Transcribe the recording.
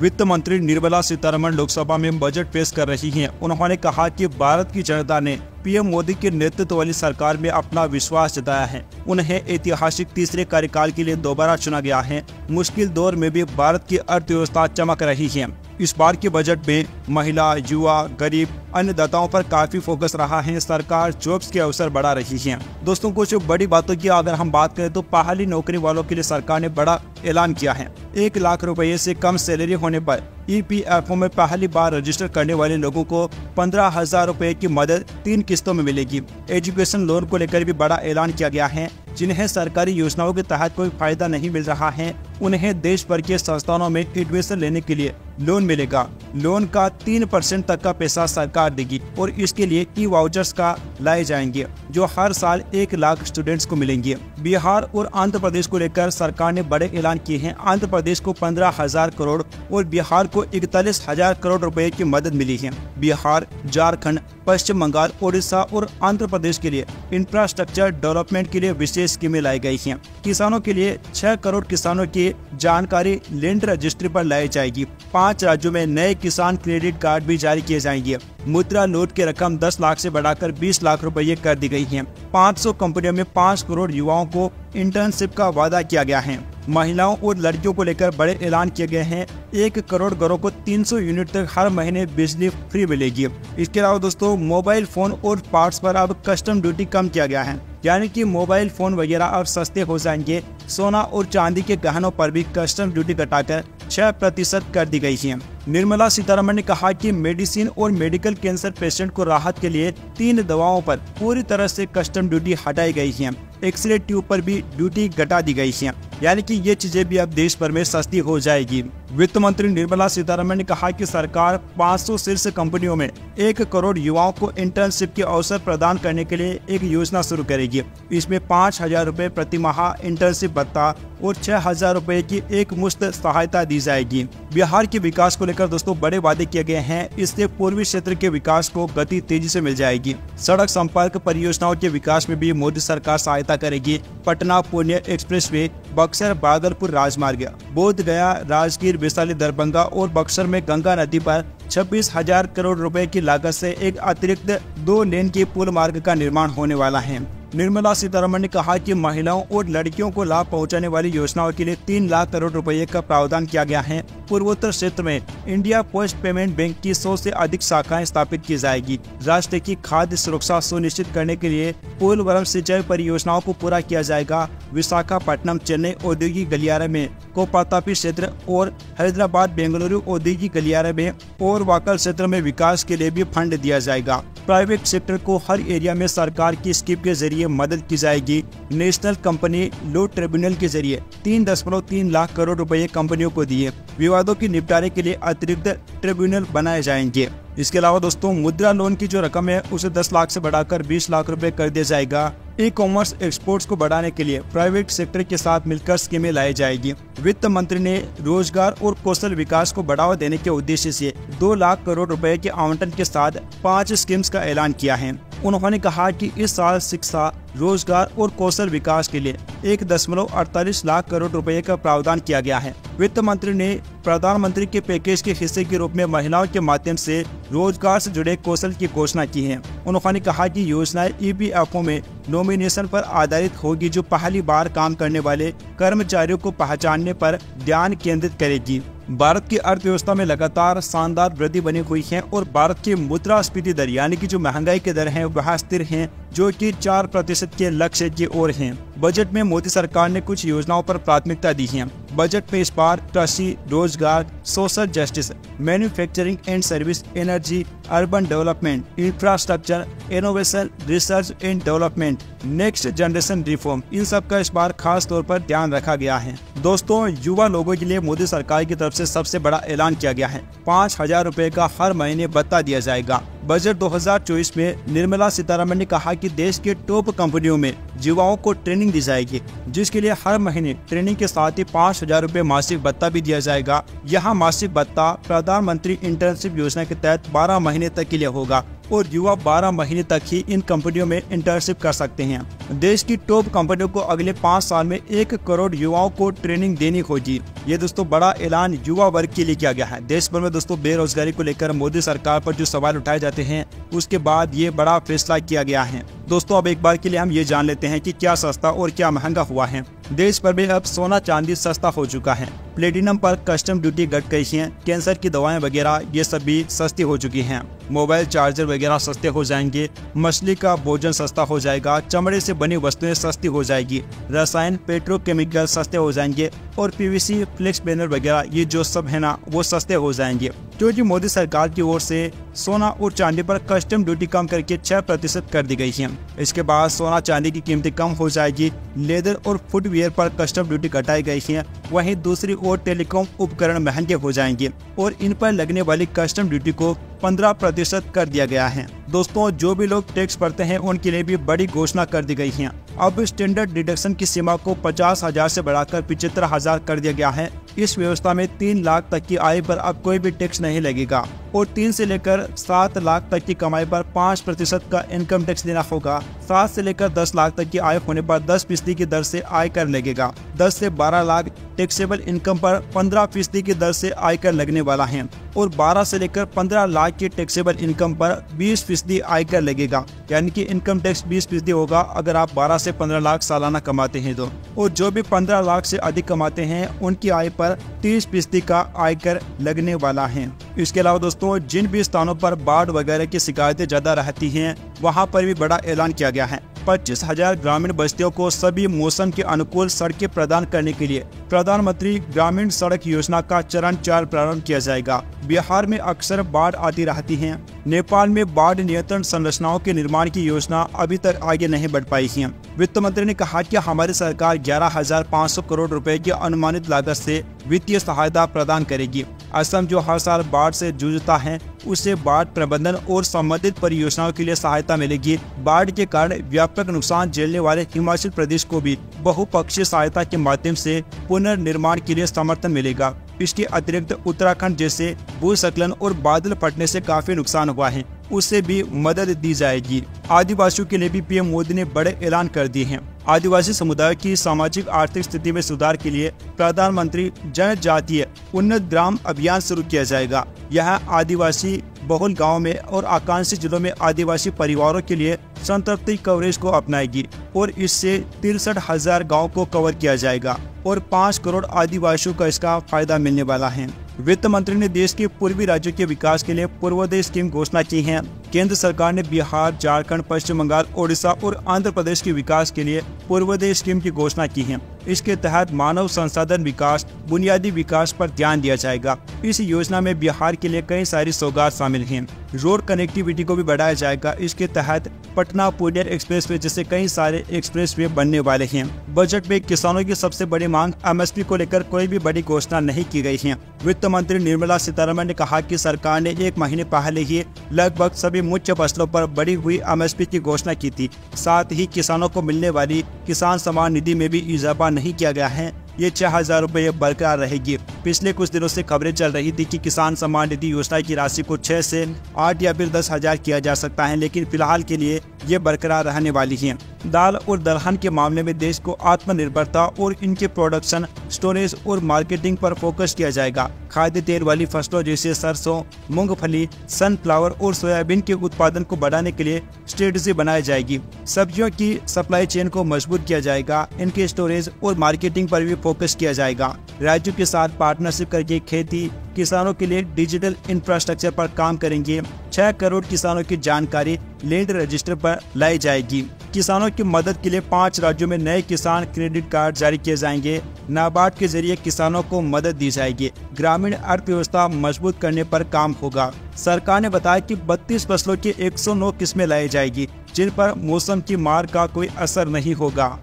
वित्त मंत्री निर्मला सीतारमण लोकसभा में बजट पेश कर रही हैं। उन्होंने कहा कि भारत की जनता ने पीएम मोदी के नेतृत्व वाली सरकार में अपना विश्वास जताया है। उन्हें ऐतिहासिक तीसरे कार्यकाल के लिए दोबारा चुना गया है। मुश्किल दौर में भी भारत की अर्थव्यवस्था चमक रही है। इस बार के बजट में महिला, युवा, गरीब, अन्नदाताओं पर काफ़ी फोकस रहा है। सरकार जॉब्स के अवसर बढ़ा रही है। दोस्तों, कुछ बड़ी बातों की अगर हम बात करें तो पहाड़ी नौकरी वालों के लिए सरकार ने बड़ा ऐलान किया है। एक लाख रुपए से कम सैलरी होने पर ईपीएफओ में पहली बार रजिस्टर करने वाले लोगों को पंद्रह हज़ार रूपए की मदद तीन किस्तों में मिलेगी। एजुकेशन लोन को लेकर भी बड़ा ऐलान किया गया है। जिन्हें सरकारी योजनाओं के तहत कोई फ़ायदा नहीं मिल रहा है, उन्हें देश भर के संस्थानों में एडमिशन लेने के लिए लोन मिलेगा। लोन का तीन परसेंट तक का पैसा सरकार देगी और इसके लिए ई वाउचर्स का लाए जाएँगे, जो हर साल एक लाख स्टूडेंट्स को मिलेंगे। बिहार और आंध्र प्रदेश को लेकर सरकार ने बड़े ऐलान किए हैं। आंध्र प्रदेश को पंद्रह हज़ार करोड़ और बिहार को इकतालीस हज़ार करोड़ रुपए की मदद मिली है। बिहार, झारखंड, पश्चिम बंगाल, ओडिशा और आंध्र प्रदेश के लिए इंफ्रास्ट्रक्चर डेवलपमेंट के लिए विशेष स्कीमें लाई गई हैं। किसानों के लिए छह करोड़ किसानों की जानकारी लैंड रजिस्ट्री पर लाई जाएगी। पाँच राज्यों में नए किसान क्रेडिट कार्ड भी जारी किए जाएँगे। मुद्रा नोट की रकम 10 लाख से बढ़ाकर 20 लाख रुपए कर दी गई है। 500 कंपनियों में 5 करोड़ युवाओं को इंटर्नशिप का वादा किया गया है। महिलाओं और लड़कियों को लेकर बड़े ऐलान किए गए हैं। एक करोड़ घरों को 300 यूनिट तक हर महीने बिजली फ्री मिलेगी। इसके अलावा दोस्तों, मोबाइल फ़ोन और पार्ट्स पर अब कस्टम ड्यूटी कम किया गया है। यानी कि मोबाइल फ़ोन वगैरह अब सस्ते हो जाएँगे। सोना और चांदी के गहनों पर भी कस्टम ड्यूटी घटाकर छह प्रतिशत कर दी गई है। निर्मला सीतारमण ने कहा कि मेडिसिन और मेडिकल कैंसर पेशेंट को राहत के लिए तीन दवाओं पर पूरी तरह से कस्टम ड्यूटी हटाई गई है। एक्सरे ट्यूब पर भी ड्यूटी घटा दी गई है। यानी कि ये चीज़ें भी अब देश भर में सस्ती हो जाएगी। वित्त मंत्री निर्मला सीतारमण ने कहा कि सरकार 500 शीर्ष कंपनियों में एक करोड़ युवाओं को इंटर्नशिप के अवसर प्रदान करने के लिए एक योजना शुरू करेगी। इसमें पाँच हज़ार रूपए प्रति माह इंटर्नशिप भत्ता और छह हज़ार रूपए की एक मुश्त सहायता दी जाएगी। बिहार के विकास को लेकर दोस्तों बड़े वादे किए गए हैं। इससे पूर्वी क्षेत्र के विकास को गति तेज़ी से मिल जाएगी। सड़क संपर्क परियोजनाओं के विकास में भी मोदी सरकार सहायता करेगी। पटना पुणे एक्सप्रेस वे बक्सर बादलपुर राजमार्ग। बोध गया राजगीर, वैशाली, दरभंगा और बक्सर में गंगा नदी पर छब्बीस हज़ार करोड़ रुपए की लागत से एक अतिरिक्त दो लेन के पुल मार्ग का निर्माण होने वाला है। निर्मला सीतारमण ने कहा कि महिलाओं और लड़कियों को लाभ पहुँचाने वाली योजनाओं के लिए तीन लाख करोड़ रुपए का प्रावधान किया गया है। पूर्वोत्तर क्षेत्र में इंडिया पोस्ट पेमेंट बैंक की सौ से अधिक शाखाएँ स्थापित की जाएगी। राष्ट्र की खाद्य सुरक्षा सुनिश्चित करने के लिए पोलवरम सिंचाई परियोजनाओं को पूरा किया जाएगा। विशाखापट्टनम, चेन्नई औद्योगिक गलियारे में कोपातापी क्षेत्र और हैदराबाद, बेंगलुरु औद्योगिक गलियारे में और वाकल क्षेत्र में विकास के लिए भी फंड दिया जाएगा। प्राइवेट सेक्टर को हर एरिया में सरकार की स्कीम के ज़रिए मदद की जाएगी। नेशनल कंपनी लो ट्रिब्यूनल के ज़रिए तीन दशमलव तीन लाख करोड़ रुपए कंपनियों को दिए। विवादों के निपटारे के लिए अतिरिक्त ट्रिब्यूनल बनाए जाएँगे। इसके अलावा दोस्तों, मुद्रा लोन की जो रकम है, उसे 10 लाख से बढ़ाकर 20 लाख रुपए कर दिया जाएगा। ई कॉमर्स एक्सपोर्ट्स को बढ़ाने के लिए प्राइवेट सेक्टर के साथ मिलकर स्कीमें लाई जाएगी। वित्त मंत्री ने रोज़गार और कौशल विकास को बढ़ावा देने के उद्देश्य से दो लाख करोड़ रुपए के आवंटन के साथ पाँच स्कीम्स का ऐलान किया है। उन्होंने कहा कि इस साल शिक्षा, रोज़गार और कौशल विकास के लिए एक दशमलव अड़तालीस लाख करोड़ रुपए का प्रावधान किया गया है। वित्त मंत्री ने प्रधानमंत्री के पैकेज के हिस्से के रूप में महिलाओं के माध्यम से रोज़गार से जुड़े कौशल की घोषणा की है। उन्होंने कहा कि योजनाएँ ईपीएफओ में नॉमिनेशन पर आधारित होगी, जो पहली बार काम करने वाले कर्मचारियों को पहचानने पर ध्यान केंद्रित करेगी। भारत की अर्थव्यवस्था में लगातार शानदार वृद्धि बनी हुई है और भारत की मुद्रास्फीति दर, यानी कि जो महँगाई के दर है, वह स्थिर है। जो कि चार प्रतिशत के लक्ष्य की ओर है। बजट में मोदी सरकार ने कुछ योजनाओं पर प्राथमिकता दी है। बजट में इस बार कृषि, रोज़गार, social justice manufacturing and service energy urban development infrastructure innovation research and development next generation reform इन सब का इस बार खास तौर पर ध्यान रखा गया है। दोस्तों, युवा लोगों के लिए मोदी सरकार की तरफ़ से सबसे बड़ा ऐलान किया गया है। पाँच हज़ार रूपए का हर महीने भत्ता दिया जाएगा। बजट 2024 में निर्मला सीतारमण ने कहा कि देश के टॉप कंपनियों में युवाओं को ट्रेनिंग दी जाएगी, जिसके लिए हर महीने ट्रेनिंग के साथ ही पाँच हज़ार रूपए मासिक भत्ता भी दिया जाएगा। यह मासिक भत्ता प्रधानमंत्री इंटर्नशिप योजना के तहत 12 महीने तक के लिए होगा। और युवा 12 महीने तक ही इन कंपनियों में इंटर्नशिप कर सकते हैं। देश की टॉप कंपनियों को अगले पाँच साल में एक करोड़ युवाओं को ट्रेनिंग देनी होगी। ये दोस्तों बड़ा ऐलान युवा वर्ग के लिए किया गया है। देश भर में दोस्तों बेरोजगारी को लेकर मोदी सरकार पर जो सवाल उठाए जाते हैं, उसके बाद ये बड़ा फैसला किया गया है। दोस्तों, अब एक बार के लिए हम ये जान लेते हैं कि क्या सस्ता और क्या महँगा हुआ है। देश भर में अब सोना चांदी सस्ता हो चुका है। प्लेटिनम पर कस्टम ड्यूटी घट गई है। कैंसर की दवाएँ वगैरह, ये सब भी सस्ती हो चुकी हैं। मोबाइल चार्जर वगैरह सस्ते हो जाएँगे। मछली का भोजन सस्ता हो जाएगा। चमड़े से बनी वस्तुएँ सस्ती हो जाएगी। रसायन, पेट्रोकेमिकल सस्ते हो जाएँगे और पीवीसी, फ्लेक्स बैनर वगैरह, ये जो सब है ना, वो सस्ते हो जाएँगे। क्योंकि मोदी सरकार की ओर से सोना और चांदी पर कस्टम ड्यूटी कम करके छह प्रतिशत कर दी गई है। इसके बाद सोना चांदी की कीमतें कम हो जाएगी। लेदर और फुटवेयर पर कस्टम ड्यूटी घटाई गई है। वहीं दूसरी ओर टेलीकॉम उपकरण महँगे हो जाएँगे और इन पर लगने वाली कस्टम ड्यूटी को 15 प्रतिशत कर दिया गया है। दोस्तों, जो भी लोग टैक्स भरते हैं, उनके लिए भी बड़ी घोषणा कर दी गई है। अब स्टैंडर्ड डिडक्शन की सीमा को पचास हज़ार ऐसी बढ़ाकर पिछहत्तर हज़ार कर दिया गया है। इस व्यवस्था में तीन लाख तक की आय पर अब कोई भी टैक्स नहीं लगेगा। और तीन से लेकर सात लाख तक की कमाई पर पाँच प्रतिशत का इनकम टैक्स देना होगा। सात से लेकर दस लाख तक की आय होने पर दस फ़ीसदी की दर से आयकर लगेगा। दस से बारह लाख टैक्सेबल इनकम पर पंद्रह फ़ीसदी की दर से आयकर लगने वाला है और 12 से लेकर 15 लाख की टैक्सेबल इनकम पर 20 फ़ीसदी आयकर लगेगा। यानी कि इनकम टैक्स 20 फ़ीसदी होगा अगर आप 12 से 15 लाख सालाना कमाते हैं तो। और जो भी 15 लाख से अधिक कमाते हैं, उनकी आय पर 30 फ़ीसदी का आयकर लगने वाला है। इसके अलावा दोस्तों, जिन भी स्थानों पर बाढ़ वगैरह की शिकायतें ज़्यादा रहती हैं, वहाँ पर भी बड़ा ऐलान किया गया है। पच्चीस हज़ार ग्रामीण बस्तियों को सभी मौसम के अनुकूल सड़कें प्रदान करने के लिए प्रधानमंत्री ग्रामीण सड़क योजना का चरण चार प्रारंभ किया जाएगा। बिहार में अक्सर बाढ़ आती रहती है। नेपाल में बाढ़ नियंत्रण संरचनाओं के निर्माण की योजना अभी तक आगे नहीं बढ़ पाई है। वित्त मंत्री ने कहा कि हमारी सरकार ग्यारह हज़ार पाँच सौ करोड़ रुपए की अनुमानित लागत से वित्तीय सहायता प्रदान करेगी। असम जो हर साल बाढ़ से जूझता है, उसे बाढ़ प्रबंधन और संबंधित परियोजनाओं के लिए सहायता मिलेगी। बाढ़ के कारण व्यापक नुकसान झेलने वाले हिमाचल प्रदेश को भी बहुपक्षीय सहायता के माध्यम से पुनर्निर्माण के लिए समर्थन मिलेगा। इसके अतिरिक्त उत्तराखंड जैसे भूस्खलन और बादल फटने से काफ़ी नुकसान हुआ है। उससे भी मदद दी जाएगी। आदिवासियों के लिए भी पीएम मोदी ने बड़े ऐलान कर दिए हैं। आदिवासी समुदाय की सामाजिक आर्थिक स्थिति में सुधार के लिए प्रधानमंत्री जनजातीय उन्नत ग्राम अभियान शुरू किया जाएगा। यहाँ आदिवासी बहुल गाँव में और आकांक्षी जिलों में आदिवासी परिवारों के लिए संतृप्ति कवरेज को अपनाएगी और इससे तिरसठ हज़ार गाँव को कवर किया जाएगा और पाँच करोड़ आदिवासियों का इसका फ़ायदा मिलने वाला है। वित्त मंत्री ने देश के पूर्वी राज्यों के विकास के लिए पूर्वोदय स्कीम घोषणा की है। केंद्र सरकार ने बिहार, झारखंड, पश्चिम बंगाल, ओडिशा और आंध्र प्रदेश के विकास के लिए पूर्वोदय स्कीम की घोषणा की है। इसके तहत मानव संसाधन विकास, बुनियादी विकास पर ध्यान दिया जाएगा। इस योजना में बिहार के लिए कई सारी सौगात शामिल हैं। रोड कनेक्टिविटी को भी बढ़ाया जाएगा। इसके तहत पटना पुणे एक्सप्रेस वे जैसे कई सारे एक्सप्रेस वे बनने वाले हैं। बजट में किसानों की सबसे बड़ी मांग एमएसपी को लेकर कोई भी बड़ी घोषणा नहीं की गई है। वित्त मंत्री निर्मला सीतारमन ने कहा कि सरकार ने एक महीने पहले ही लगभग सभी मुख्य फ़सलों पर बढ़ी हुई एमएसपी की घोषणा की थी। साथ ही किसानों को मिलने वाली किसान सम्मान निधि में भी इजाफा नहीं किया गया है। ये छह हज़ार रूपए बरकरार रहेगी। पिछले कुछ दिनों से खबरें चल रही थी कि किसान सम्मान निधि योजना की राशि को छह से आठ या फिर दस हज़ार किया जा सकता है, लेकिन फ़िलहाल के लिए ये बरकरार रहने वाली है। दाल और दलहन के मामले में देश को आत्मनिर्भरता और इनके प्रोडक्शन स्टोरेज और मार्केटिंग पर फोकस किया जाएगा। खाद्य तेल वाली फ़सलों जैसे सरसों, मूंगफली सनफ्लावर और सोयाबीन के उत्पादन को बढ़ाने के लिए स्ट्रेटेजी बनाई जाएगी। सब्जियों की सप्लाई चेन को मज़बूत किया जाएगा। इनके स्टोरेज और मार्केटिंग पर भी फोकस किया जाएगा। राज्यों के साथ पार्टनरशिप करके खेती किसानों के लिए डिजिटल इंफ्रास्ट्रक्चर पर काम करेंगे। छह करोड़ किसानों की जानकारी लैंड रजिस्टर पर लाई जाएगी। किसानों की मदद के लिए पाँच राज्यों में नए किसान क्रेडिट कार्ड जारी किए जाएँगे। नाबार्ड के ज़रिए किसानों को मदद दी जाएगी। ग्रामीण अर्थव्यवस्था मज़बूत करने पर काम होगा। सरकार ने बताया कि 32 फ़सलों की 109 किस्में लाई जाएगी, जिन पर मौसम की मार का कोई असर नहीं होगा।